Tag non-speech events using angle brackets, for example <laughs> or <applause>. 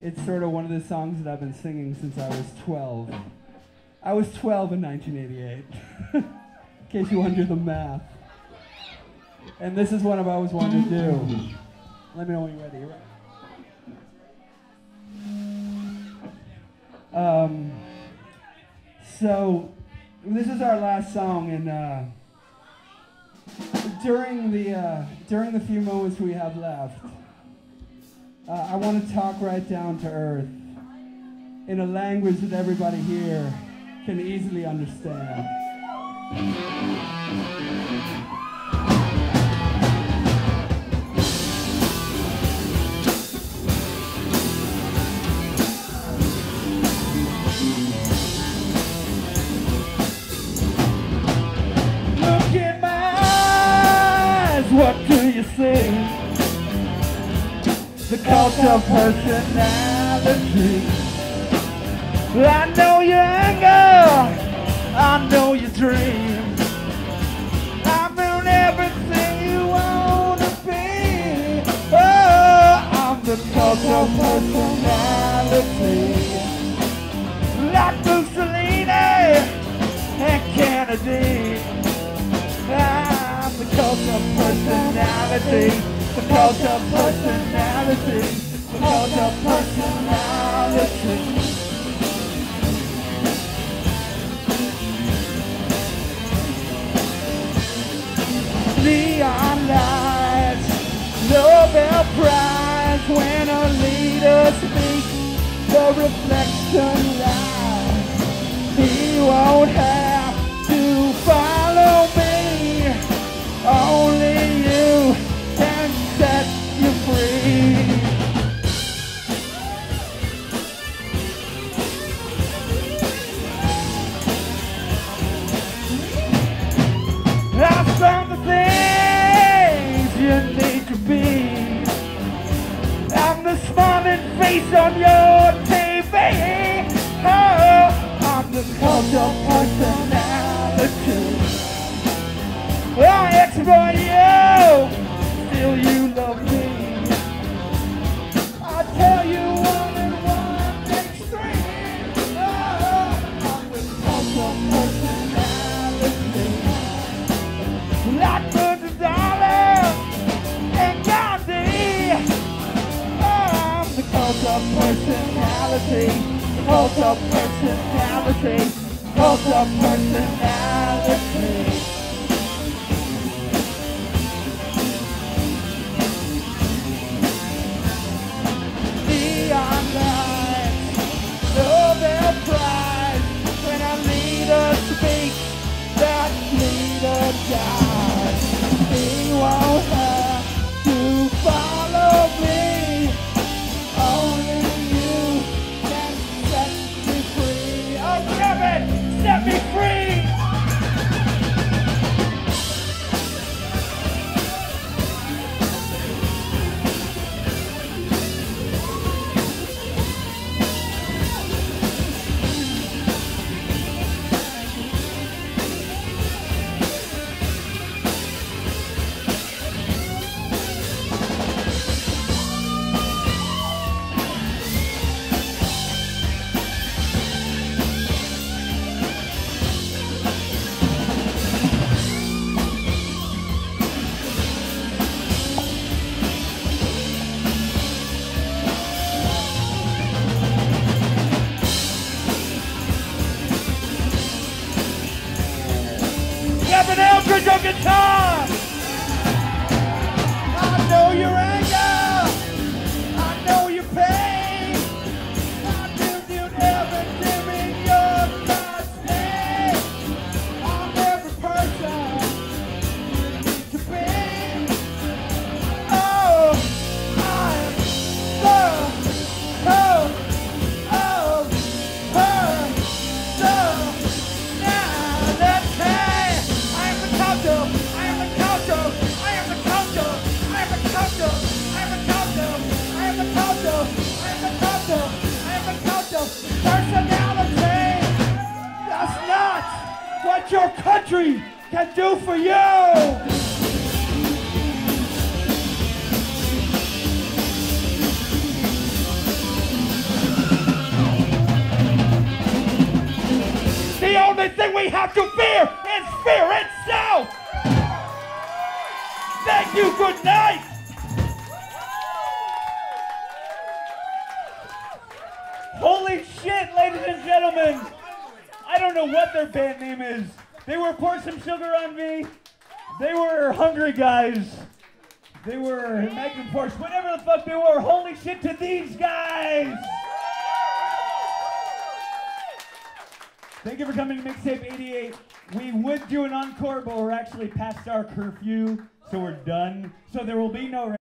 It's sort of one of the songs that I've been singing since I was 12. I was 12 in 1988, <laughs> in case you do the math. And this is what I've always wanted to do. Let me know when you're ready. Um, so, this is our last song, and uh, during the uh, during the few moments we have left, uh, I want to talk right down to earth in a language that everybody here can easily understand. Look in my eyes, what do you see? The cult of personality. I know your anger, I know your dream. I'm in everything you wanna be. Oh, I'm the cult of personality. Like Mussolini and Kennedy. I'm the cult of personality. The cult of personality. The cult of personality. Neon lights, Nobel Prize when a leader speaks, the reflection on your TV. Oh, I'm the cult of personality. I exploit you, still you love me. Personality. Cult of personality. Cult of personality. On guitar. your country can do for you. The only thing we have to fear is fear itself. Thank you. Good night. Holy shit, ladies and gentlemen. I don't know what their band name is. They were Pour Some Sugar on Me. They were Hungry Guys. They were Magnum Force. Whatever the fuck they were. Holy shit to these guys. Thank you for coming to Mixtape 88. We would do an encore, but we're actually past our curfew, so we're done. So there will be no